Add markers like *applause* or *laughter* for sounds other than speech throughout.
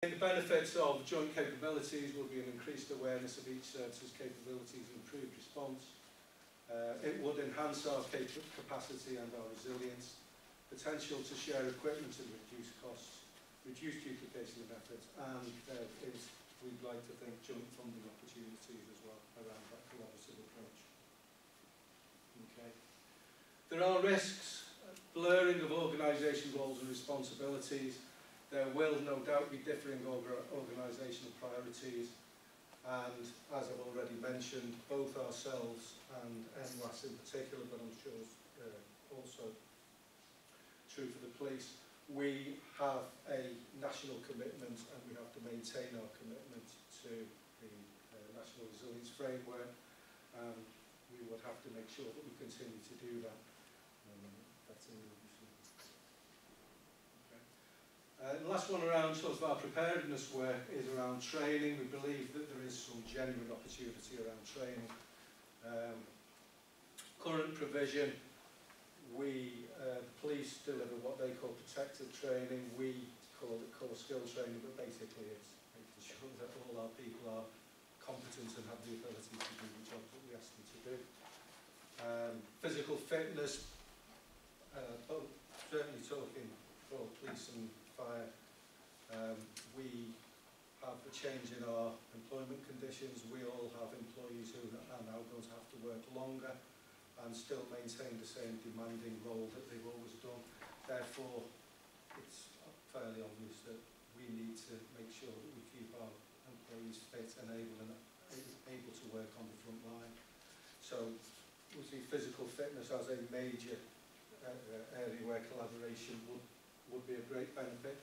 The benefits of joint capabilities will be an increased awareness of each service's capabilities and improved response. Uh, it would enhance our capacity and our resilience, potential to share equipment and reduce costs, reduce duplication of efforts, and there is, we'd like to think, joint funding opportunities as well around that collaborative approach. Okay. There are risks, blurring of organisation roles and responsibilities, There will no doubt be differing organisational priorities, and as I've already mentioned, both ourselves and NWAS in particular, but I'm sure uh, also true for the police, we have a national commitment and we have to maintain our commitment to the uh, National Resilience Framework. Um, we would have to make sure that we continue to do that. Um, that's in the okay. Uh, the last one around sort of our preparedness work is around training. We believe that there is some genuine opportunity around training. Um, current provision we, uh, police deliver what they call protective training. We call it core skill training, but basically it's making sure that all our people are competent and have the ability to do the job that we ask them to do. Um, physical fitness, uh, both, certainly talking for police and um, we have a change in our employment conditions. We all have employees who are now going to have to work longer and still maintain the same demanding role that they've always done. Therefore, it's fairly obvious that we need to make sure that we keep our employees fit and able, and able to work on the front line. So we see physical fitness as a major uh, uh, area where collaboration would, would be a great benefit.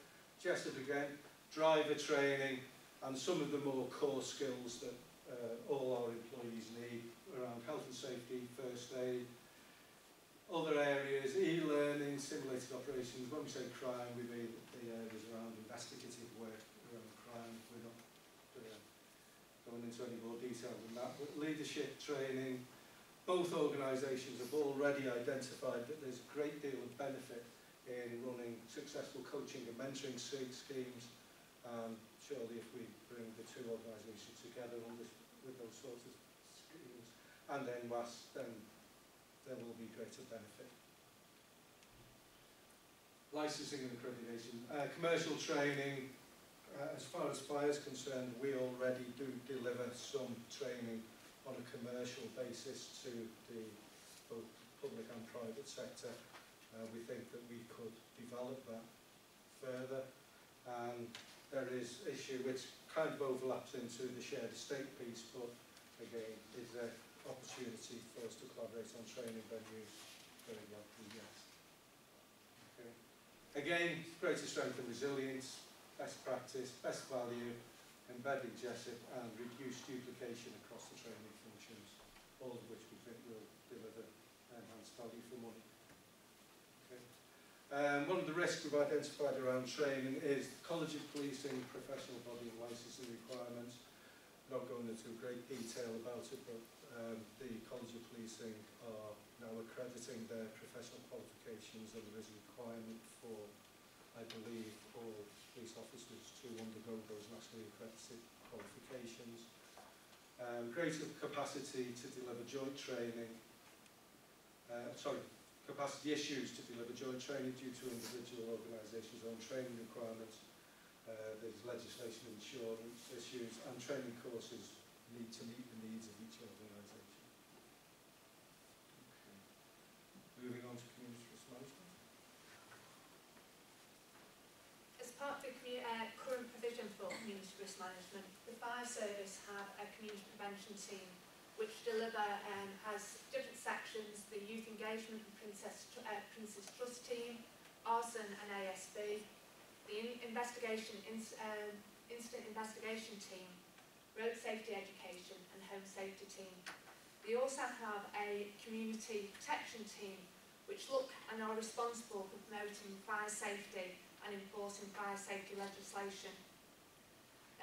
JESIP again, driver training and some of the more core skills that uh, all our employees need around health and safety, first aid, other areas, e-learning, simulated operations. When we say crime, we mean the areas around investigative work around crime. We're not uh, going into any more detail than that. But leadership training, both organisations have already identified that there's a great deal of benefit in running successful coaching and mentoring schemes. Surely if we bring the two organisations together this, with those sorts of schemes and NWAS, then there will be greater benefit. Licensing and accreditation. Uh, commercial training, uh, as far as fire is concerned, we already do deliver some training on a commercial basis to the both public and private sector. Uh, we think that we could develop that further. And there is issue which kind of overlaps into the shared estate piece, but again, is there opportunity for us to collaborate on training venues very likely, yes. Okay. Again, greater strength and resilience, best practice, best value, embedded JESIP and reduce duplication across the training functions, all of which we think will deliver enhanced value for money. Um, one of the risks we've identified around training is the College of Policing professional body and licensing requirements. I'm not going into great detail about it, but um, the College of Policing are now accrediting their professional qualifications and there is a requirement for, I believe, all police officers to undergo those nationally accredited qualifications. Um, greater capacity to deliver joint training, uh, sorry, capacity issues to deliver joint training due to individual organisations' own training requirements. Uh, there's legislation insurance issues and training courses need to meet the needs of each organisation. Okay. Moving on to community risk management. As part of the uh, current provision for community risk management, the fire service have a community prevention team which deliver um, has different sections, the youth engagement and Prince's, uh, Prince's Trust team, arson and ASB, the in investigation, in, uh, incident investigation team, road safety education and home safety team. We also have a community protection team which look and are responsible for promoting fire safety and enforcing fire safety legislation.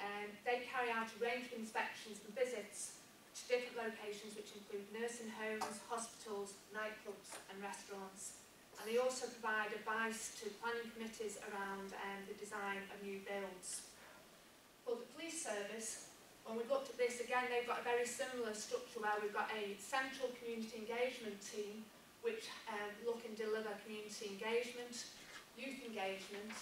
Um, they carry out a range of inspections and visits to different locations which include nursing homes, hospitals, nightclubs and restaurants. And they also provide advice to planning committees around um, the design of new builds. For the police service, when we looked at this again, they've got a very similar structure where we've got a central community engagement team which um, look and deliver community engagement, youth engagement,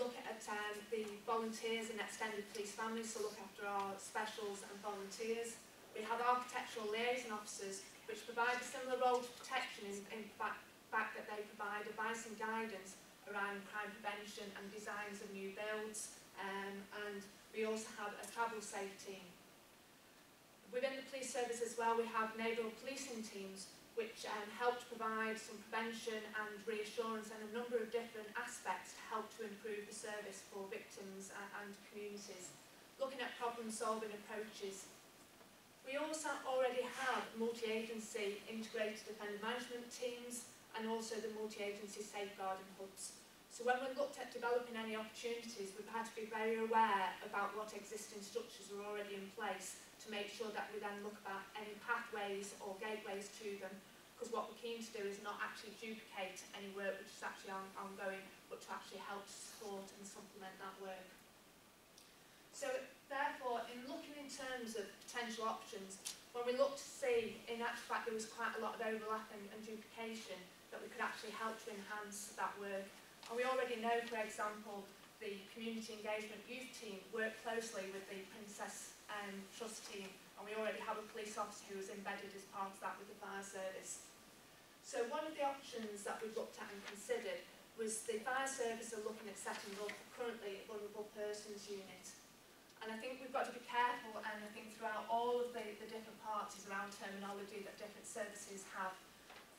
look at um, the volunteers and extended police families, so look after our specials and volunteers. We have architectural liaison officers which provide a similar role to protection in, in fact, fact that they provide advice and guidance around crime prevention and designs of new builds. Um, and we also have a travel safe team. Within the police service as well, we have neighbourhood policing teams which um, help to provide some prevention and reassurance and a number of different aspects to help to improve the service for victims and, and communities. Looking at problem solving approaches. We also already have multi-agency integrated offender management teams and also the multi-agency safeguarding hubs. So when we looked at developing any opportunities, we've had to be very aware about what existing structures are already in place to make sure that we then look at any pathways or gateways to them because what we're keen to do is not actually duplicate any work which is actually on, ongoing but to actually help support and supplement that work. So therefore in looking in terms of potential options when we looked to see in actual fact there was quite a lot of overlap and, and duplication that we could actually help to enhance that work and we already know for example the community engagement youth team work closely with the Prince's um, trust team and we already have a police officer who is embedded as part of that with the fire service. So one of the options that we've looked at and considered was the fire service are looking at setting up currently a vulnerable persons unit. And I think we've got to be careful and I think throughout all of the, the different parties around terminology that different services have.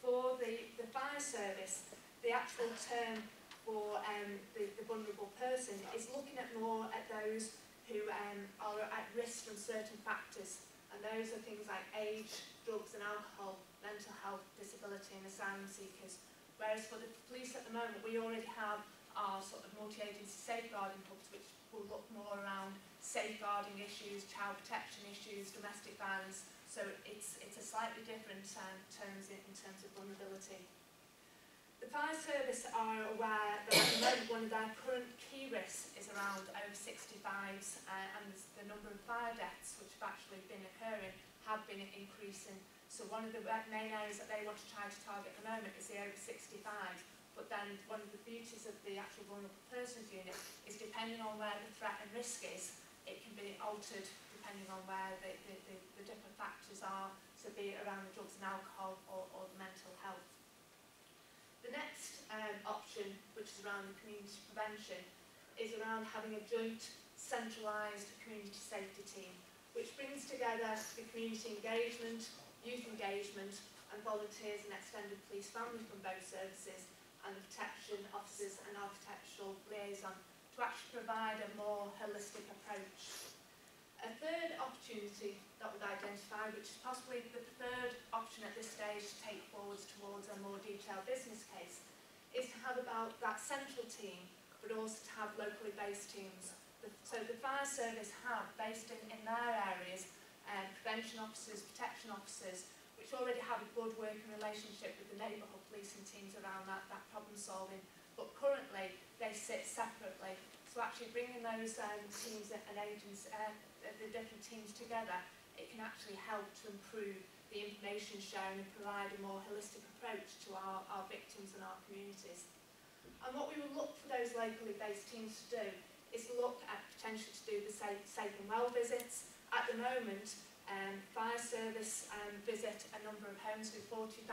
For the, the fire service, the actual term for um, the, the vulnerable person is looking at more at those who um, are at risk from certain factors. And those are things like age, drugs and alcohol, mental health, disability and asylum seekers. Whereas for the police at the moment, we already have our sort of multi-agency safeguarding hubs, which will look more around safeguarding issues, child protection issues, domestic violence. So it's, it's a slightly different um, terms in, in terms of vulnerability. The fire service are aware that at the moment one of their current key risks is around over 65s uh, and the number of fire deaths which have actually been occurring have been increasing. So one of the main areas that they want to try to target at the moment is the over 65. But then one of the beauties of the actual vulnerable persons unit is depending on where the threat and risk is, it can be altered depending on where the, the, the, the different factors are, so be it around the drugs and alcohol or, or the mental health. The next um, option, which is around the community prevention, is around having a joint centralised community safety team, which brings together the community engagement, youth engagement and volunteers and extended police family from both services and protection officers and architectural liaison to actually provide a more holistic approach. A third opportunity that we've identified, which is possibly the third option at this stage to take forwards towards a more detailed business case, is to have about that central team, but also to have locally based teams. So the fire service have, based in, in their areas, um, prevention officers, protection officers, which already have a good working relationship with the neighbourhood policing teams around that, that problem solving. But currently, they sit separately. So actually bringing those um, teams and agents, uh, the different teams together, it can actually help to improve the information sharing and provide a more holistic approach to our, our victims and our communities. And what we will look for those locally based teams to do is look at potential to do the safe, safe and well visits. At the moment, um, fire service um, visit a number of homes with 40,000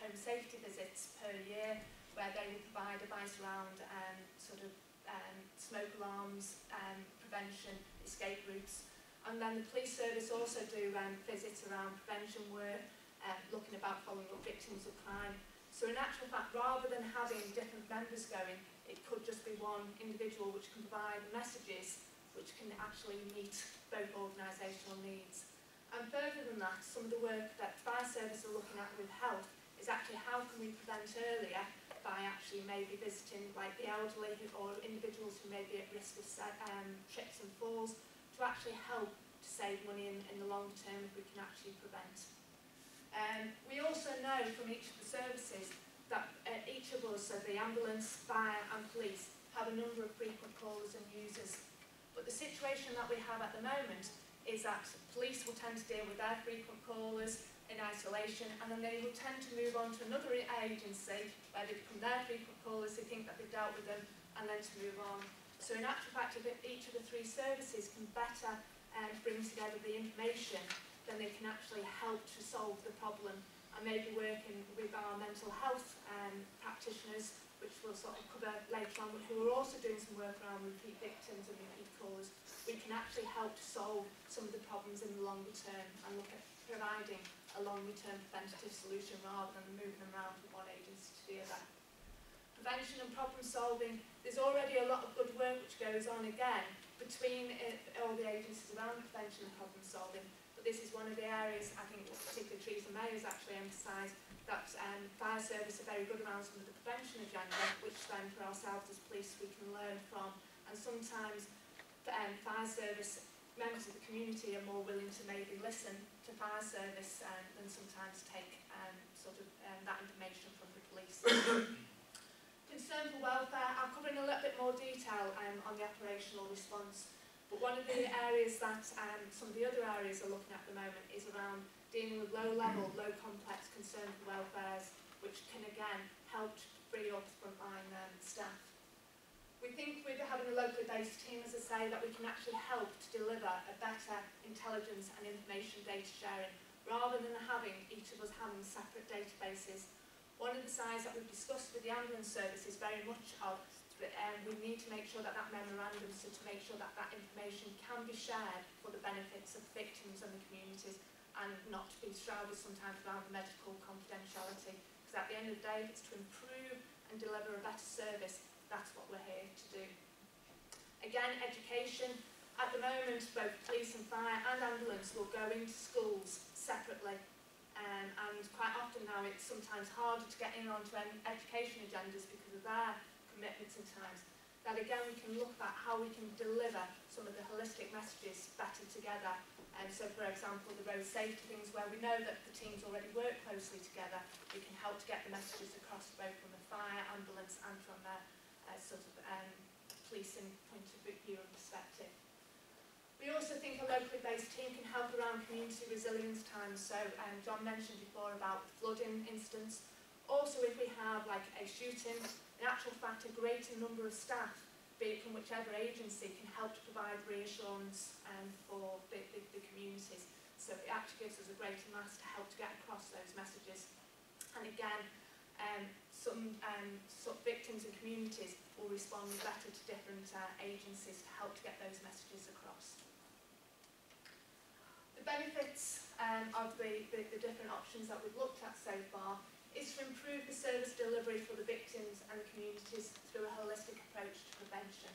home safety visits per year where they will provide advice around um, sort of um, smoke alarms, um, prevention, escape routes, And then the police service also do um, visits around prevention work, uh, looking about following up victims of crime. So in actual fact, rather than having different members going, it could just be one individual which can provide messages which can actually meet both organisational needs. And further than that, some of the work that fire service are looking at with health is actually how can we prevent earlier by actually maybe visiting like the elderly who, or individuals who may be at risk of um, trips and falls, to actually help to save money in, in the long term if we can actually prevent. Um, we also know from each of the services that uh, each of us, so the ambulance, fire and police, have a number of frequent callers and users. But the situation that we have at the moment is that police will tend to deal with their frequent callers in isolation and then they will tend to move on to another agency where they become their frequent callers, they think that they've dealt with them and then to move on. So in actual fact, if each of the three services can better um, bring together the information, then they can actually help to solve the problem and maybe working with our mental health um, practitioners, which we'll sort of cover later on, but who are also doing some work around repeat victims and repeat callers, we can actually help solve some of the problems in the longer term and look at providing a longer term preventative solution rather than moving around from one agency to the other. Prevention and problem solving, there's already a lot of good work which goes on again between uh, all the agencies around prevention and problem solving, but this is one of the areas I think particularly Theresa May has actually emphasised that um, fire service are very good around some of the prevention agenda, which then for ourselves as police we can learn from, and sometimes um, fire service members of the community are more willing to maybe listen to fire service um, than sometimes take um, sort of um, that information from the police. *coughs* Concern for welfare, I'll cover in a little bit more detail um, on the operational response, but one of the areas that um, some of the other areas are looking at at the moment is around dealing with low level, low complex concern for welfares, which can again help free up frontline um, staff. We think with having a locally based team, as I say, that we can actually help to deliver a better intelligence and information data sharing rather than having each of us having separate databases. One of the sides that we've discussed with the ambulance service is very much of um, we need to make sure that that memorandum, so to make sure that that information can be shared for the benefits of victims and the communities and not to be shrouded sometimes around the medical confidentiality. Because at the end of the day, if it's to improve and deliver a better service, that's what we're here to do. Again, education. At the moment, both police and fire and ambulance will go into schools separately. Um, and quite often now it's sometimes harder to get in onto education agendas because of their commitments and times. That again we can look at how we can deliver some of the holistic messages better together. And so for example the road safety things where we know that the teams already work closely together, we can help to get the messages across both from the fire, ambulance and from the uh, sort of um, policing point of view and perspective. We also think a locally based team can help around community resilience times. So um, John mentioned before about flooding incidents. Also if we have like a shooting, in actual fact a greater number of staff, be it from whichever agency, can help to provide reassurance um, for the, the, the communities. So it actually gives us a greater mass to help to get across those messages. And again, um, some, um, some victims and communities will respond better to different uh, agencies to help to get those messages across. The benefits um, of the, the, the different options that we've looked at so far is to improve the service delivery for the victims and the communities through a holistic approach to prevention.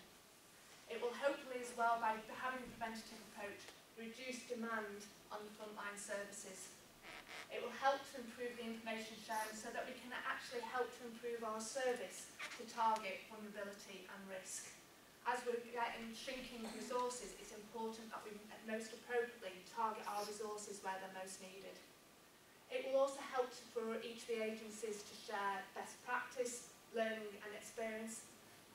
It will hopefully as well, by having a preventative approach, reduce demand on the frontline services It will help to improve the information sharing so that we can actually help to improve our service to target vulnerability and risk. As we're getting shrinking resources, it's important that we most appropriately target our resources where they're most needed. It will also help for each of the agencies to share best practice, learning and experience,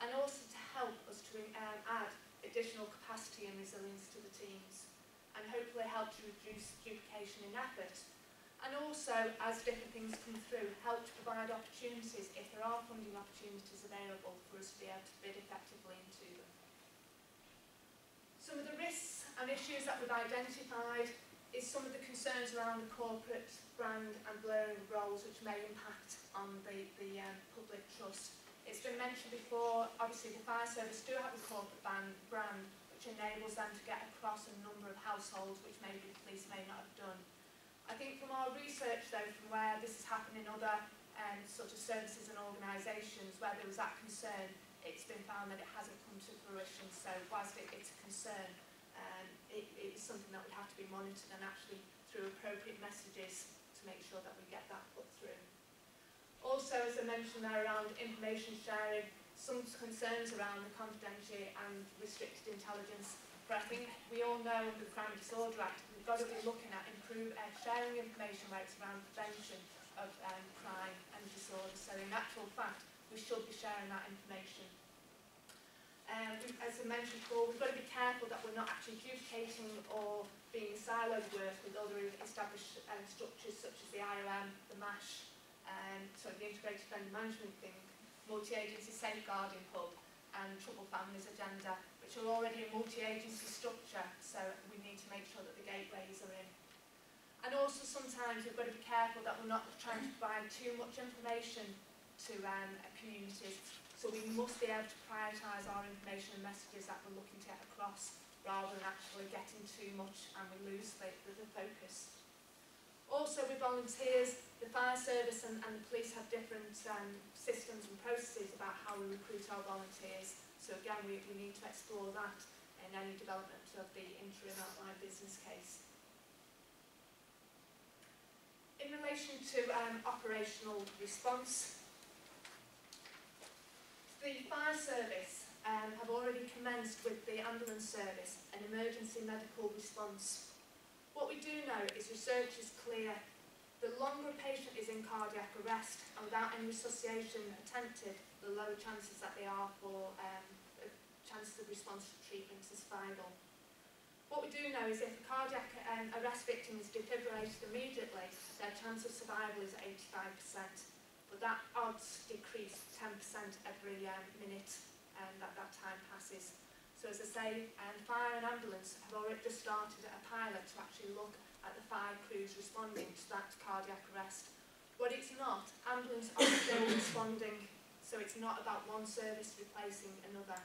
and also to help us to um, add additional capacity and resilience to the teams, and hopefully help to reduce duplication in effort and also, as different things come through, help to provide opportunities, if there are funding opportunities available, for us to be able to bid effectively into them. Some of the risks and issues that we've identified is some of the concerns around the corporate brand and blurring roles which may impact on the, the um, public trust. It's been mentioned before, obviously the fire service do have a corporate band, brand which enables them to get across a number of households which maybe the police may not have done. I think from our research though, from where this has happened in other um, sort of services and organisations where there was that concern, it's been found that it hasn't come to fruition. So whilst it, it's a concern, um, it, it's something that would have to be monitored and actually through appropriate messages to make sure that we get that put through. Also, as I mentioned there around information sharing, some concerns around the confidentiality and restricted intelligence. But I think we all know the Crime Disorder Act, got to be looking at improve, uh, sharing information it's around prevention of um, crime and disorder. So in actual fact, we should be sharing that information. Um, as I mentioned before, we've got to be careful that we're not actually duplicating or being siloed work with other established um, structures such as the IOM, the MASH, um, so the Integrated Offender Management thing, multi-agency safeguarding hub and Troubled Families Agenda, which are already a multi-agency structure, so we need to make sure that the gateways are in. And also sometimes we've got to be careful that we're not trying to provide too much information to um, communities So we must be able to prioritise our information and messages that we're looking to get across rather than actually getting too much and we lose the, the focus. Also with volunteers, the fire service and, and the police have different um, systems and processes about how we recruit our volunteers. So again, we, we need to explore that in any development of the interim outline business case. In relation to um, operational response, the fire service um, have already commenced with the ambulance service and emergency medical response. What we do know is research is clear. The longer a patient is in cardiac arrest and without any resuscitation attempted, the lower chances that they are for um, chances of response to treatment is survival. What we do know is if a cardiac um, arrest victim is defibrillated immediately, their chance of survival is 85% but that odds decrease 10% every um, minute um, that that time passes. So as I say, um, fire and ambulance have already just started a pilot to actually look at the fire crews responding to that cardiac arrest. But it's not, ambulance are still *coughs* responding, so it's not about one service replacing another.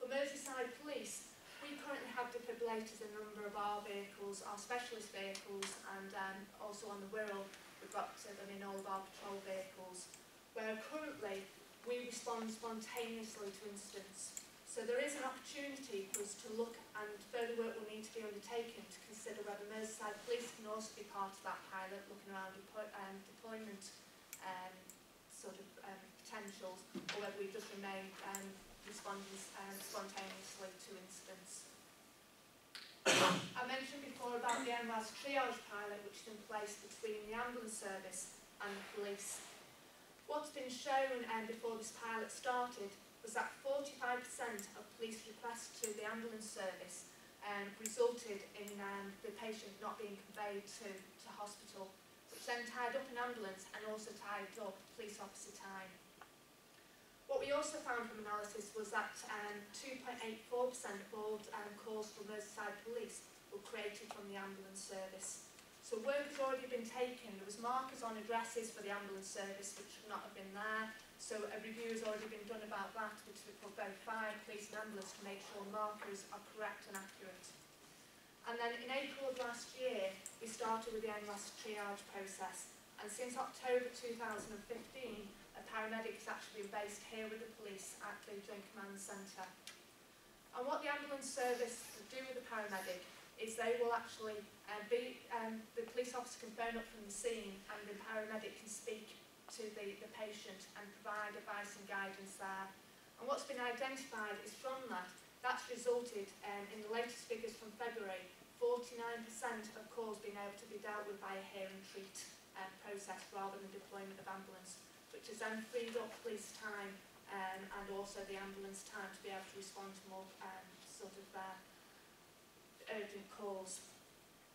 For Merseyside Police, we currently have defibrillators in a number of our vehicles, our specialist vehicles, and um, also on the Wirral we've got them in all of our patrol vehicles, where currently we respond spontaneously to incidents. So there is an opportunity for us to look and further work will need to be undertaken to consider whether Merseyside Police can also be part of that pilot looking around depo um, deployment um, sort of um, potentials or whether we just remain um, responding um, spontaneously to incidents. I mentioned before about the NWAS triage pilot which is in place between the ambulance service and the police. What's been shown um, before this pilot started was that 45% of police requests to the ambulance service um, resulted in um, the patient not being conveyed to, to hospital, which then tied up an ambulance and also tied up police officer time. What we also found from analysis was that 2.84% um, of all um, calls for Merseyside Police were created from the ambulance service. So work has already been taken. There was markers on addresses for the ambulance service which should not have been there. So a review has already been done about that, which will both fire, police and ambulance to make sure markers are correct and accurate. And then in April of last year, we started with the NWAS triage process. And since October 2015, a paramedic has actually been based here with the police at the Joint Command Centre. And what the ambulance service do with the paramedic is they will actually uh, be, um, the police officer can phone up from the scene and the paramedic can speak to the, the patient and provide advice and guidance there. And what's been identified is from that, that's resulted um, in the latest figures from February, 49% of calls being able to be dealt with by a hear and treat um, process rather than deployment of ambulance which has then freed up police time um, and also the ambulance time to be able to respond to more um, sort of uh, urgent calls.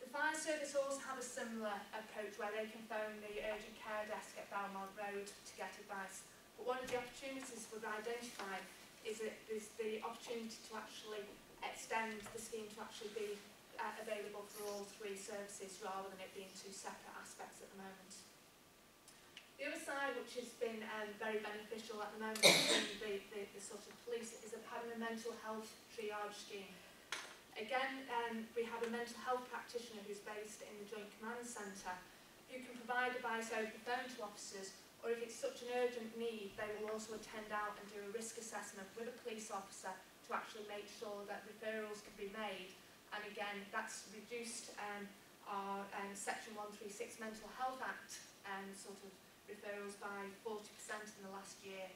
The fire service also have a similar approach where they can phone the urgent care desk at Belmont Road to get advice. But one of the opportunities we've identified is, it, is the opportunity to actually extend the scheme to actually be uh, available for all three services rather than it being two separate aspects at the moment. The other side, which has been um, very beneficial at the moment *coughs* the, the, the sort of police, is a having a mental health triage scheme. Again, um, we have a mental health practitioner who's based in the Joint Command Centre who can provide advice over the phone to officers or if it's such an urgent need, they will also attend out and do a risk assessment with a police officer to actually make sure that referrals can be made. And again, that's reduced um, our um, Section 136 Mental Health Act um, sort of referrals by 40% in the last year.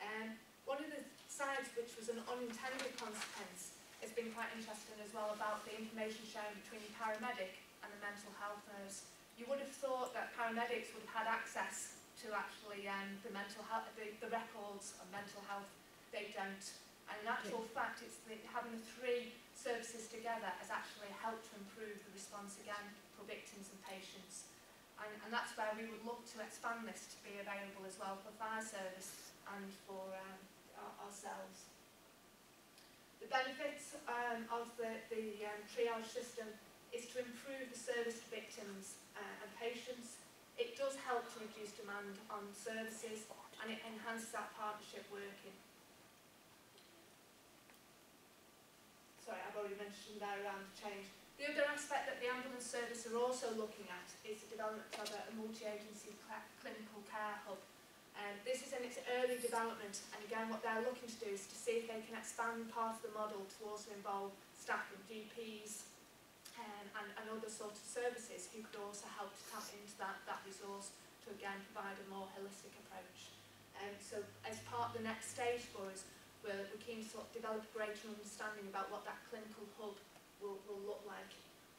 Um, one of the sides which was an unintended consequence has been quite interesting as well about the information sharing between the paramedic and the mental health nurse. You would have thought that paramedics would have had access to actually um, the mental health, the, the records of mental health. They don't. And in actual fact, it's the, having the three services together has actually helped to improve the response again for victims and patients. And, and that's where we would look to expand this to be available as well for fire service and for um, our, ourselves. The benefits um, of the, the um, triage system is to improve the service to victims uh, and patients. It does help to reduce demand on services and it enhances that partnership working. Sorry, I've already mentioned there around change. The other aspect that the ambulance service are also looking at is the development of a multi-agency clinical care hub. Um, this is in its early development, and again, what they're looking to do is to see if they can expand part of the model to also involve staff and GPs um, and, and other sort of services who could also help to tap into that, that resource to again provide a more holistic approach. Um, so as part of the next stage for us, we're, we're keen to sort of develop a greater understanding about what that clinical hub will, will look like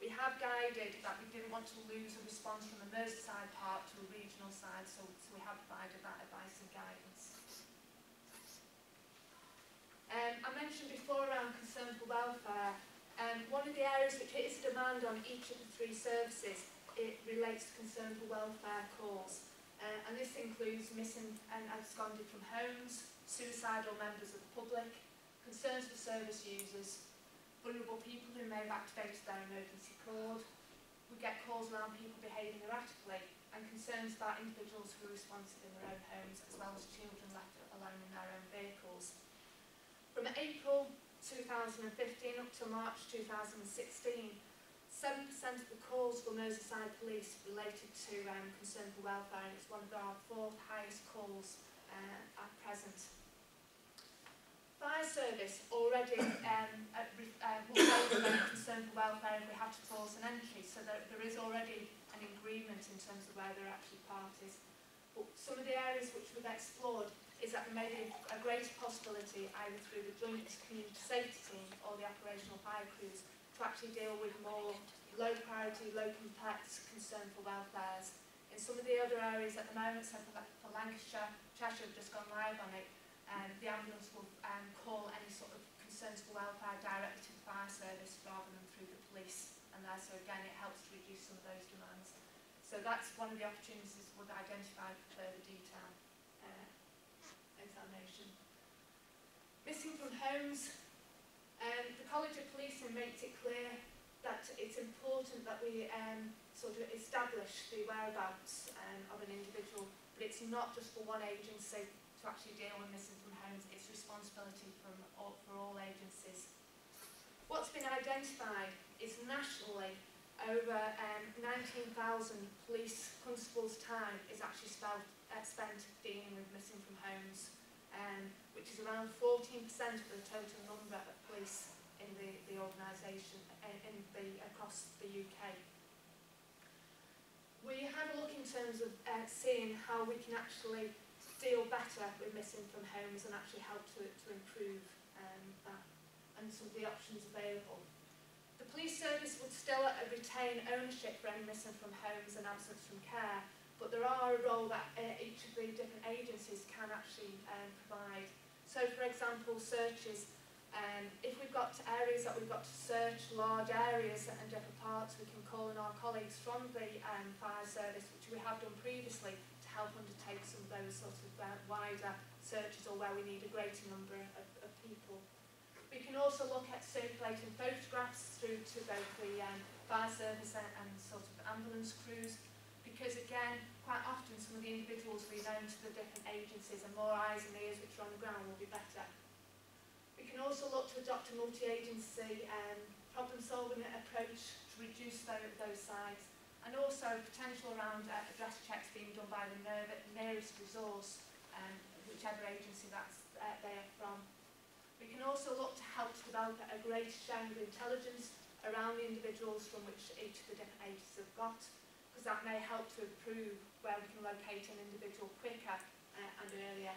We have guided that we didn't want to lose a response from a Merseyside part to a regional side, so, so we have provided that advice and guidance. Um, I mentioned before around concern for welfare, um, one of the areas which is demand on each of the three services, it relates to concern for welfare calls. Uh, and this includes missing and absconded from homes, suicidal members of the public, concerns for service users, vulnerable people who may have activated their emergency cord. We get calls around people behaving erratically and concerns about individuals who are responsive in their own homes as well as children left alone in their own vehicles. From April 2015 up to March 2016, 7% of the calls for Merseyside Police related to um, concern for welfare and it's one of our fourth highest calls uh, at present fire service already um, uh, uh, will concern for welfare if we have to force an entry, so there, is already an agreement in terms of where there are actually parties. But some of the areas which we've explored is that there may be a greater possibility either through the joint community safety team or the operational fire crews to actually deal with more low priority, low complex concern for welfares. In some of the other areas at the moment, so for, for Lancashire, Cheshire have just gone live on it, um, the ambulance will um, call any sort of concerns for welfare directly to the fire service rather than through the police. And there, so again, it helps to reduce some of those demands. So that's one of the opportunities we've identified for further detail uh, examination. Missing from homes. Um, the College of Policing makes it clear that it's important that we um, sort of establish the whereabouts um, of an individual, but it's not just for one agency. To actually deal with missing from homes. It's responsibility from all, for all agencies. What's been identified is nationally over um, 19,000 police constables' time is actually uh, spent dealing with missing from homes, um, which is around 14% of the total number of police in the, the organisation uh, in the, across the UK. We had a look in terms of uh, seeing how we can actually deal better with missing from homes and actually help to, to improve um, that and some of the options available. The police service would still retain ownership for any missing from homes and absence from care, but there are a role that uh, each of the different agencies can actually um, provide. So, for example, searches. Um, if we've got areas that we've got to search, large areas and different parts, we can call on our colleagues from the um, fire service, which we have done previously, help undertake some of those sort of wider searches or where we need a greater number of, of people. We can also look at circulating photographs through to both the um, fire service and sort of ambulance crews because again, quite often some of the individuals we known to the different agencies and more eyes and ears which are on the ground will be better. We can also look to adopt a multi-agency um, problem-solving approach to reduce those, those sides and also potential around uh, address checks being done by the nearest resource, um, whichever agency that's uh, they are from. We can also look to help to develop a greater sharing of intelligence around the individuals from which each of the different agencies have got, because that may help to improve where we can locate an individual quicker uh, and earlier.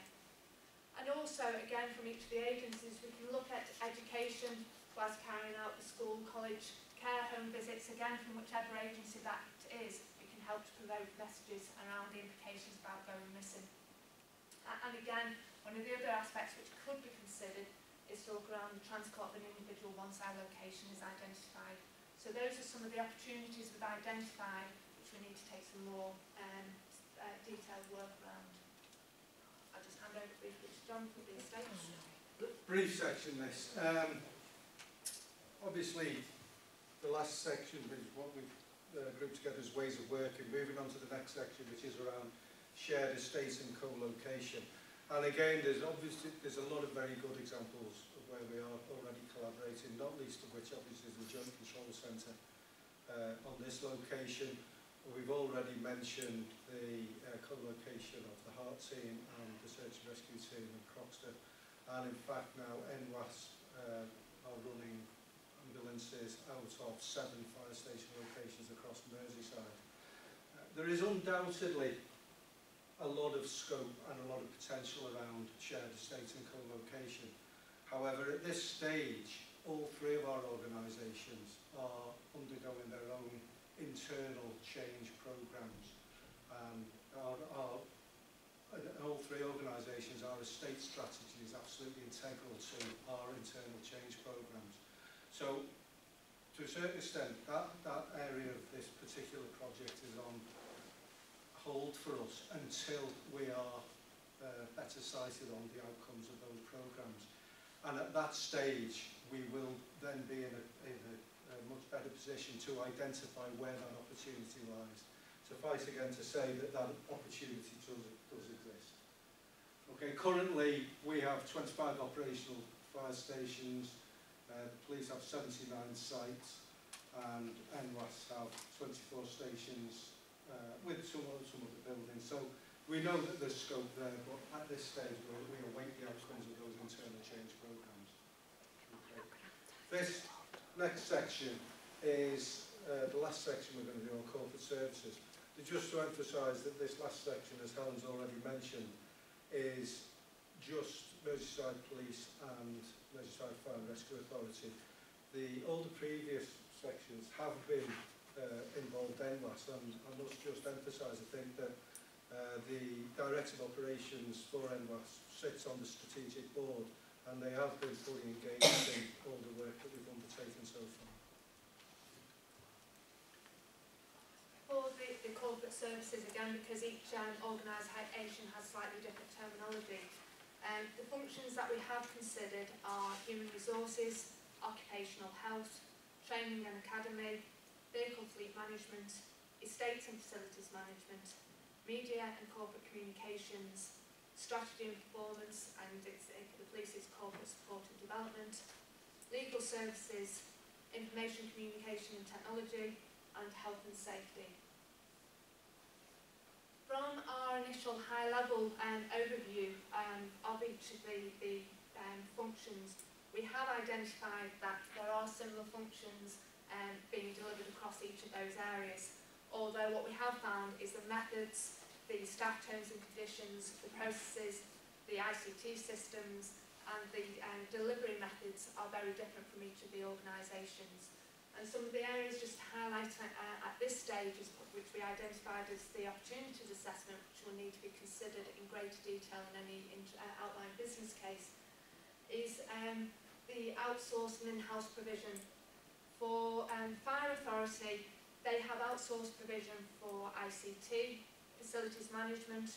And also, again, from each of the agencies, we can look at education whilst carrying out the school, college, care home visits, again, from whichever agency that is, it can help to promote messages around the implications about going missing. And again, one of the other aspects which could be considered is to look around the transport of an individual once our location is identified. So those are some of the opportunities we've identified which we need to take some more um, uh, detailed work around. I'll just hand over briefly to John for the estates. Brief section this. Um, obviously, the last section, which is what we've uh, grouped together as ways of working, moving on to the next section, which is around shared estates and co-location. And again, there's obviously there's a lot of very good examples of where we are already collaborating, not least of which obviously is the Joint Control Centre uh, on this location. We've already mentioned the uh, co-location of the Heart team and the Search and Rescue team in Croxton. And in fact now NWAS uh, are running ambulances out of seven fire station locations across Merseyside. Uh, there is undoubtedly a lot of scope and a lot of potential around shared estate and co-location. However, at this stage, all three of our organisations are undergoing their own internal change programmes. Um, our, our, all three organisations, our estate strategy is absolutely integral to our internal change programmes. So, to a certain extent, that, that area of this particular project is on hold for us until we are uh, better sighted on the outcomes of those programmes. And at that stage, we will then be in a, in a, a much better position to identify where that opportunity lies. Suffice again to say that that opportunity does, does exist. Okay, currently we have 25 operational fire stations, uh, the police have 79 sites, and NWAS have 24 stations uh, with some of, some of the buildings. So we know that there's scope there, but at this stage we, we await the outcomes of those internal change programmes. Okay. This next section is uh, the last section we're going to do on corporate services. Just to emphasise that this last section, as Helen's already mentioned, is just Merseyside Police and Fire and Rescue Authority. The, all the previous sections have been uh, involved NWAS and I must just emphasise, I think that uh, the Director of Operations for NWAS sits on the strategic board and they have been fully engaged in all the work that we've undertaken so far. For the, the corporate services, again, because each um, organisation has slightly different terminology, Um, the functions that we have considered are human resources, occupational health, training and academy, vehicle fleet management, estates and facilities management, media and corporate communications, strategy and performance, and it's, it, the police's corporate support and development, legal services, information communication and technology, and health and safety. From our initial high-level um, overview um, of each of the, the um, functions, we have identified that there are similar functions um, being delivered across each of those areas. Although what we have found is the methods, the staff terms and conditions, the processes, the ICT systems and the um, delivery methods are very different from each of the organisations. And some of the areas just to highlight uh, at this stage, is, which we identified as the opportunities assessment, which will need to be considered in greater detail in any in, uh, outline business case, is um, the outsourced and in-house provision. For um, Fire Authority, they have outsourced provision for ICT, facilities management,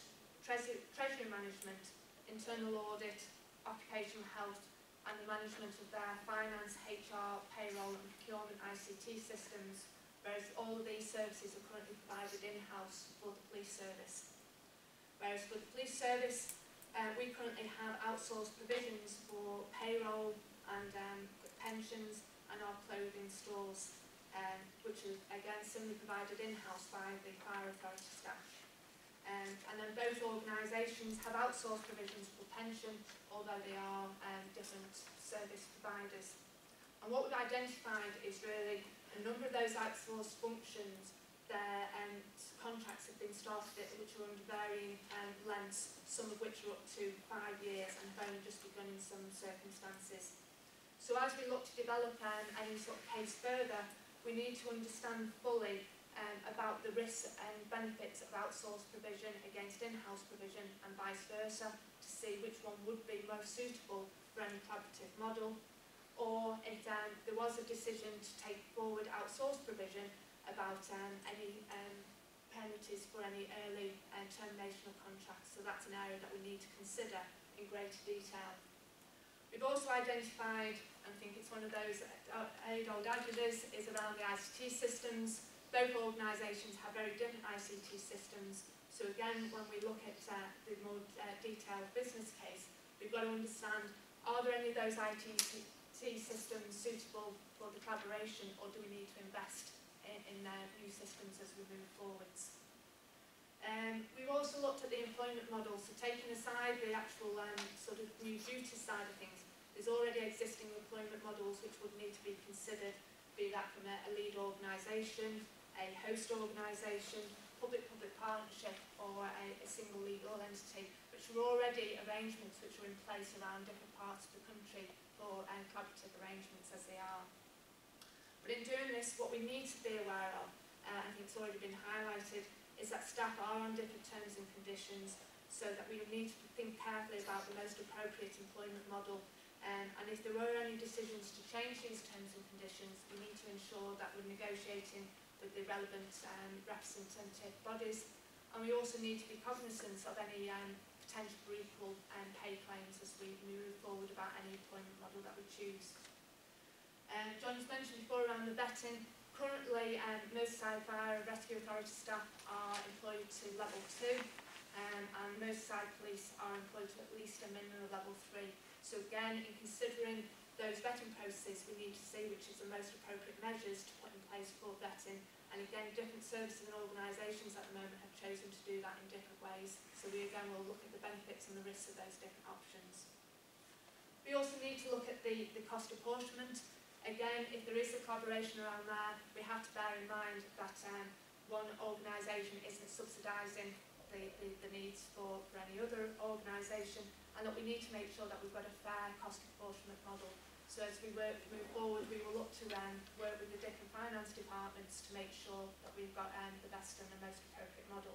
treasury management, internal audit, occupational health, and the management of their finance, HR, payroll and procurement ICT systems, whereas all of these services are currently provided in-house for the police service. Whereas for the police service, uh, we currently have outsourced provisions for payroll and um, pensions and our clothing stores, um, which are again similarly provided in-house by the fire authority staff. Um, and then both organisations have outsourced provisions for pension, although they are um, different service providers. And what we've identified is really a number of those outsourced functions, their um, contracts have been started which are under varying um, lengths, some of which are up to five years and have only just begun in some circumstances. So as we look to develop um, any sort of case further, we need to understand fully um, about the risks and benefits of outsourced provision against in-house provision and vice versa to see which one would be most suitable for any collaborative model, or if um, there was a decision to take forward outsourced provision about um, any um, penalties for any early uh, termination of contracts. So that's an area that we need to consider in greater detail. We've also identified, I think it's one of those uh, old adages, is around the ICT systems. Both organisations have very different ICT systems. So again, when we look at uh, the more uh, detailed business case, we've got to understand, are there any of those ICT systems suitable for the collaboration or do we need to invest in, in new systems as we move forwards? Um, we've also looked at the employment model, so taking aside the actual um, sort of new duty side of things, there's already existing employment models which would need to be considered, be that from a, a lead organisation, a host organisation, public-public partnership or a, a single legal entity, which are already arrangements which are in place around different parts of the country for um, collaborative arrangements as they are. But in doing this, what we need to be aware of, uh, I think it's already been highlighted, is that staff are on different terms and conditions, so that we need to think carefully about the most appropriate employment model um, and if there were any decisions to change these terms and conditions, we need to ensure that we're negotiating with the relevant um, representative bodies. And we also need to be cognizant of any um, potential for equal um, pay claims as we move forward about any employment model that we choose. Um, John's mentioned before around the vetting. Currently, um, Merseyside Fire and Rescue Authority staff are employed to level 2 um, and Merseyside Police are employed to at least a minimum of level 3. So again, in considering those vetting processes, we need to see which is the most appropriate measures to put in place for vetting. And again, different services and organisations at the moment have chosen to do that in different ways. So we again will look at the benefits and the risks of those different options. We also need to look at the, the cost apportionment. Again, if there is a collaboration around there, we have to bear in mind that um, one organisation isn't subsidising the, the, the needs for, for any other organisation and that we need to make sure that we've got a fair cost apportionment model. So as we work, move forward, we will look to um, work with the different finance departments to make sure that we've got um, the best and the most appropriate model.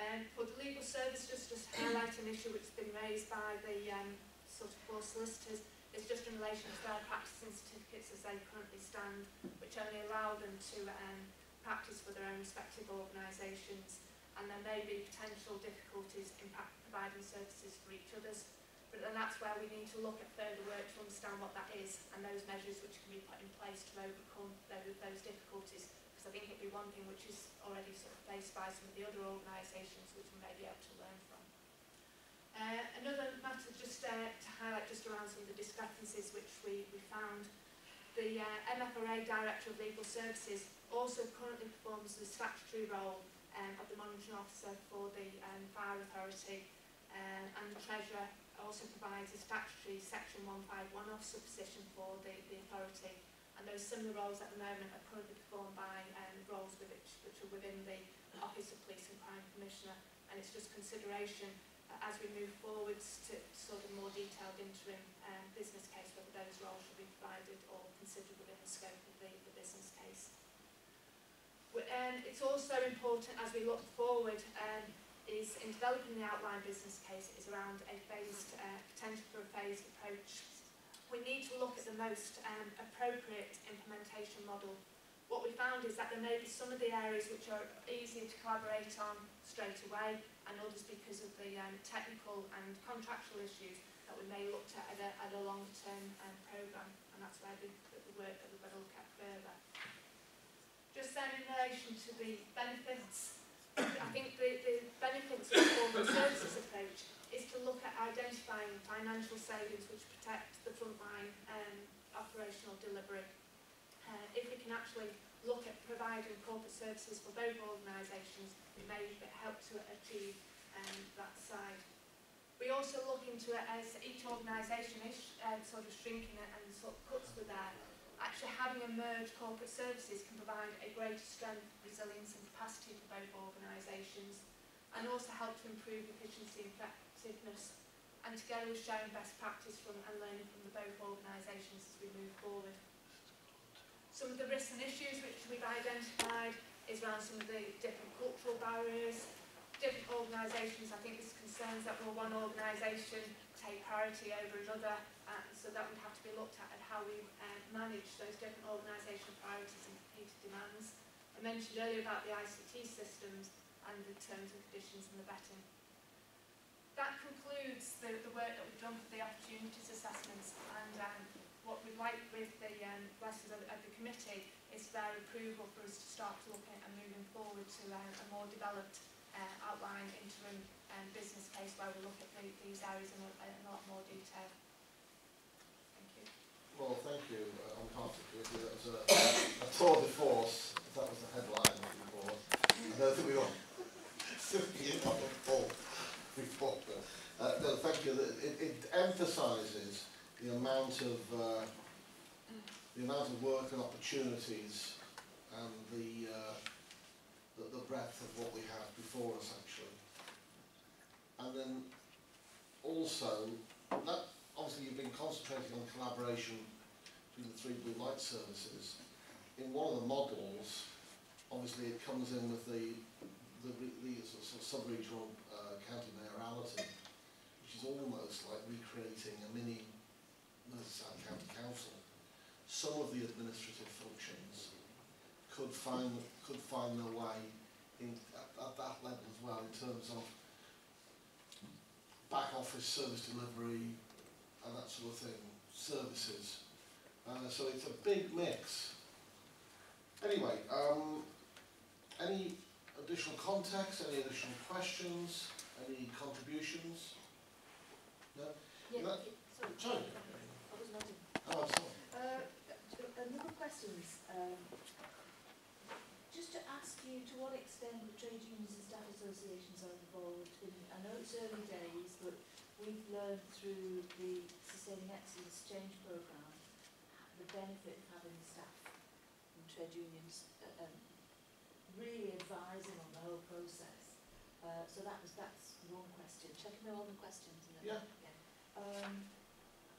Um, for the legal service, just to highlight an issue which has been raised by the um, sort of poor solicitors, is just in relation to their practicing certificates as they currently stand, which only allow them to um, practice for their own respective organisations, and there may be potential difficulties in providing services for each other's. But then that's where we need to look at further work to understand what that is and those measures which can be put in place to overcome those, those difficulties. Because I think it'd be one thing which is already sort of faced by some of the other organisations which we may be able to learn from. Uh, another matter just uh, to highlight just around some of the discrepancies which we, we found. The uh, MFRA Director of Legal Services also currently performs the statutory role um, of the monitoring officer for the um, fire authority um, and the treasurer also provides a statutory section 151 officer position for the, the authority and those similar roles at the moment are currently performed by um, roles which, which are within the Office of Police and Crime Commissioner and it's just consideration as we move forwards to sort of more detailed interim um, business case, whether those roles should be provided or considered within the scope of the, the business case. Um, it's also important as we look forward um, is in developing the outline business case is around a phased, uh, potential for a phased approach. We need to look at the most um, appropriate implementation model. What we found is that there may be some of the areas which are easier to collaborate on straight away and others because of the um, technical and contractual issues that we may look at at a, at a long-term um, programme and that's where the, the work that we've got to look at further. Just then in relation to the benefits, I think the, the benefits of the corporate services approach is to look at identifying financial savings which protect the frontline um, operational delivery. Uh, if we can actually look at providing corporate services for both organisations, it may help to achieve um, that side. We also look into it as each organisation is um, sort of shrinking and sort of cuts with that. Actually having a merged corporate services can provide a greater strength, resilience and capacity for both organisations and also help to improve efficiency and effectiveness and together with sharing best practice from and learning from the both organisations as we move forward. Some of the risks and issues which we've identified is around some of the different cultural barriers, different organisations, I think there's concerns that will one organisation take priority over another and so that would have to be looked at at how we uh, manage those different organisational priorities and competing demands. I mentioned earlier about the ICT systems and the terms and conditions and the vetting. That concludes the, the work that we've done for the opportunities assessments and um, what we'd like with the um, of, of the committee is their approval for us to start looking and moving forward to uh, a more developed uh, outline interim um, business case where we look at the, these areas in a, in a lot more detail. Thank you. Well, thank you, uh, of the committee, that was a, a tour de force, that was the headline of the report. I don't think we want simply in full report, but, uh, no, thank you, it, it emphasises the amount of, uh, the amount of work and opportunities and the, uh, the, the breadth of what we have before us, actually. And then also, that obviously you've been concentrating on collaboration between the three blue light services. In one of the models, obviously it comes in with the the, the sort of sub-regional uh, county mayorality, which is almost like recreating a mini Merseyside County Council. Some of the administrative functions could find could find their way in at, at that level as well in terms of back office service delivery, and that sort of thing, services. Uh, so it's a big mix. Anyway, um, any additional context, any additional questions, any contributions? No? Yeah, That- sorry. Sorry. I was nodding. Oh, sorry. Uh, a number of questions. Um, just to ask you to what extent the trade unions and staff associations are involved in, I know it's early days, but we've learned through the Sustaining Excellence Change Programme the benefit of having staff and trade unions uh, um, really advising on the whole process. Uh, so that was, that's one question. Checking on the questions and then. Yeah. Um,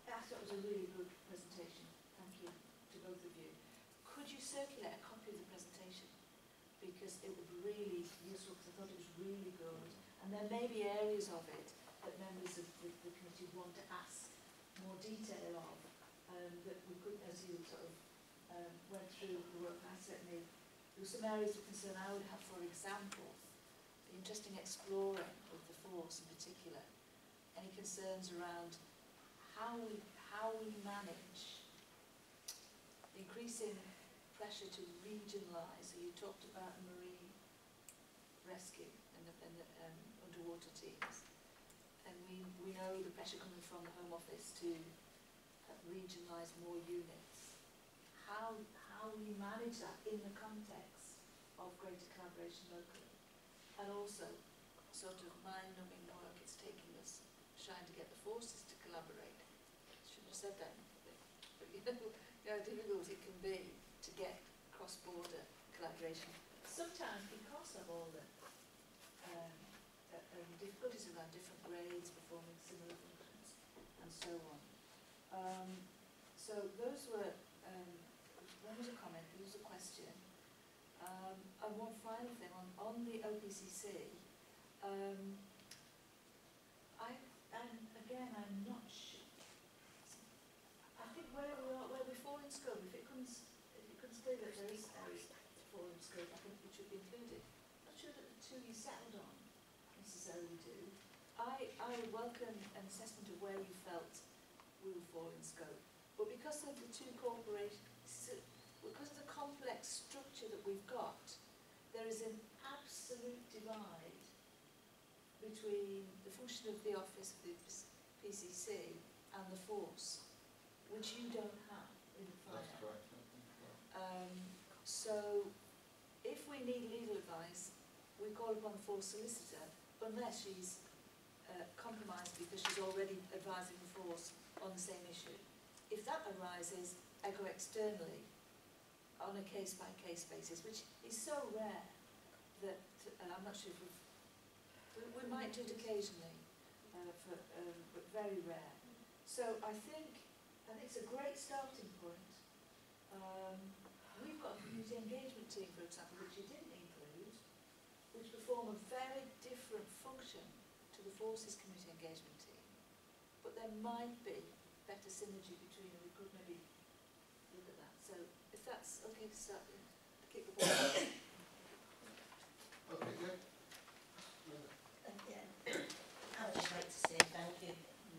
I thought it was a really good presentation. Thank you to both of you. Could you circulate a copy of the presentation? Because it would be really useful, because I thought it was really good. And there may be areas of it that members of the, the committee want to ask more detail of, um, that we could, as you sort of um, went through the work, I certainly, some areas of concern I would have, for example, be interesting exploring with the force in particular, any concerns around how we, how we manage the increasing pressure to regionalise. So you talked about marine rescue and the, and the um, underwater teams. And we, we know the pressure coming from the Home Office to uh, regionalise more units. How, how we manage that in the context of greater collaboration locally. And also, sort of mind-numbing work it's taking us trying to get the forces to collaborate. Shouldn't have said that. But you know, *laughs* how difficult it can be to get cross-border collaboration. Sometimes because of all the um, difficulties around different grades performing similar functions and so on. Um, so those were, um, one was a comment, there was a question. And one final thing on, on the OPCC, um, I, and again, I'm not sure. I think where we are, where we fall in scope, if it comes, if it comes clear that there is fall in scope, I think it should be included. Not sure that the two you settled on necessarily do. I, I welcome an assessment of where you felt we will fall in scope. But because of the two corporations, because of the complex structure that we've got, there is an absolute divide between the function of the office of the PCC and the force, which you don't have in the That's fire. correct. Um, so, if we need legal advice, we call upon the force solicitor, unless she's uh, compromised because she's already advising the force on the same issue. If that arises, I go externally on a case-by-case basis, which is so rare that uh, I'm not sure if we, we might do it occasionally, uh, for, um, but very rare. So I think, I think it's a great starting point. Um, we've got a community engagement team, for example, which you didn't include, which perform a very different function to the Forces Community Engagement Team. But there might be better synergy between. We could maybe look at that. So if that's okay to start, to kick the ball. Okay, yeah. Yeah. I would just like to say thank you.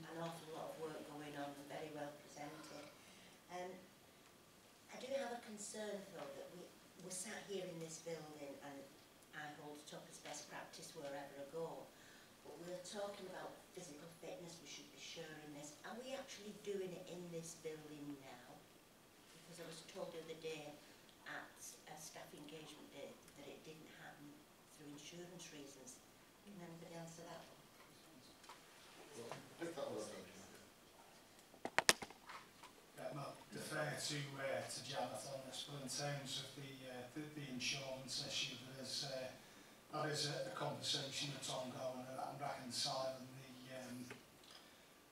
An awful lot of work going on and very well presented. Um, I do have a concern though that we, we're sat here in this building and I hold it up as best practice wherever I go. But we're talking about physical fitness, we should be sharing this. Are we actually doing it in this building now? Because I was told the other day at a staff engagement day that it didn't happen through insurance reasons. Can anybody answer that one? Well, pick that one up, then. Yeah, well, defer to, uh, to Janet on this, but in terms of the, uh, the, the insurance issue, there is, uh, that is a, a conversation that's ongoing around reconciling the, um,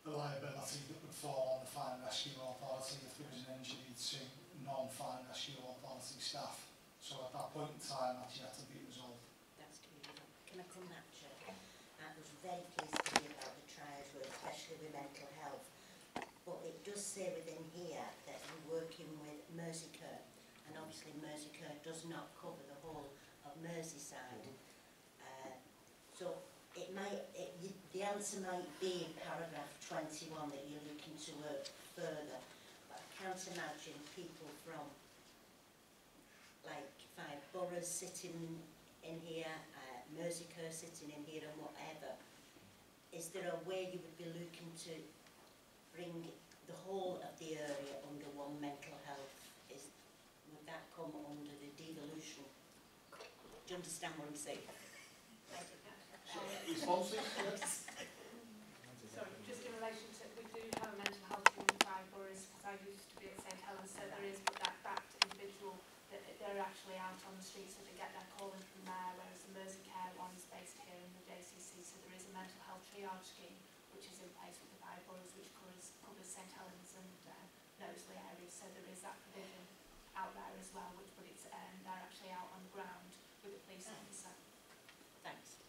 the liability that would fall on the Fire and Rescue Authority if there was an injury to non-Fire and Rescue Authority staff. So at that point in time, that's yet to be resolved. That's to be, can I come back to I was very pleased to hear about the triage work, especially with mental health. But it does say within here that we're working with Merseycare, and obviously Merseycare does not cover the whole of Merseyside. Uh, so it might, it, y- the answer might be in paragraph twenty-one that you're looking to work further. But I can't imagine people from like five boroughs sitting in here, uh, Merseycare sitting in here and whatever. Is there a way you would be looking to bring the whole of the area under one mental health? Is, would that come under the devolution? Do you understand what I'm saying? Responses, yes? Sorry, just in relation to, we do have a mental health team in five boroughs, because I used to be at St Helens, so there is, but that, that individual, that they're actually out on the streets, so they get their calling from there, whereas the Merseycare one is based here in the JCC, so there is a mental health triage scheme, which is in place with the five boroughs, which covers, covers St Helens and um, Knowsley areas, so there is that provision out there as well, which, but it's, um, they're actually out on the ground with the police officer. Thanks.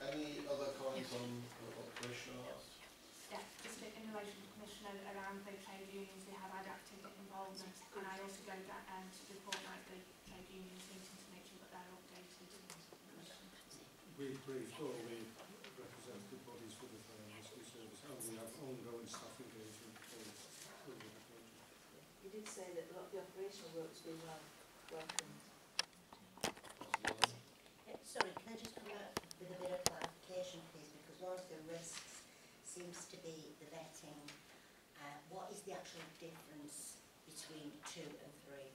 Any other comments on what the Commissioner asked? Yeah, just in in relation to Commissioner around the trade unions, we have had active involvement and I also go down um, to the fortnightly trade unions meeting to make sure that they're updated. We briefed all the representative bodies for the fire and rescue service and we have ongoing staff engagement for for the. You did say that a lot of the operational work's been well welcomed. Sorry, can I just come back with a bit of clarification, please, because one of the risks seems to be the vetting. What is the actual difference between two and three?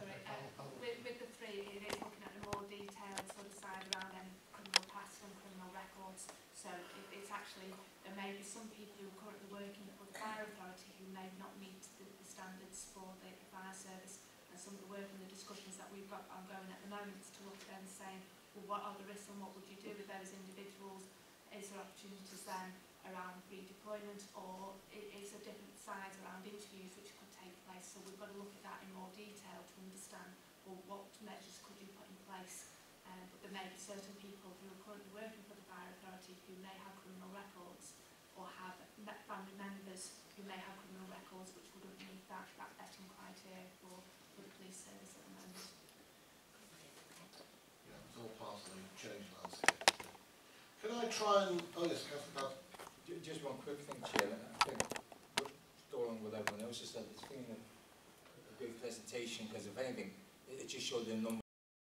Sorry, uh, with, with the three, it is looking at the more detailed sort of side around any criminal past and criminal records. So it, it's actually, there may be some people who are currently working for the fire authority who may not meet the, the standards for the fire service. And some of the work and the discussions that we've got ongoing at the moment is to look at them saying, well, what are the risks and what would you do with those individuals? Is there opportunities then around redeployment or i- is there different sides around interviews which could take place? So we've got to look at that in more detail to understand, well, what measures could you put in place? Um, but there may be certain people who are currently working for the fire authority who may have criminal records or have family members who may have criminal records which wouldn't meet that, that vetting criteria for, for the police service at the moment. Yeah, it's all part of the change landscape. Can I try and, oh yes, Councillor Just one quick thing, Chair, I think, go along with everyone else, is that it's been a, a good presentation, because if anything, it just showed the number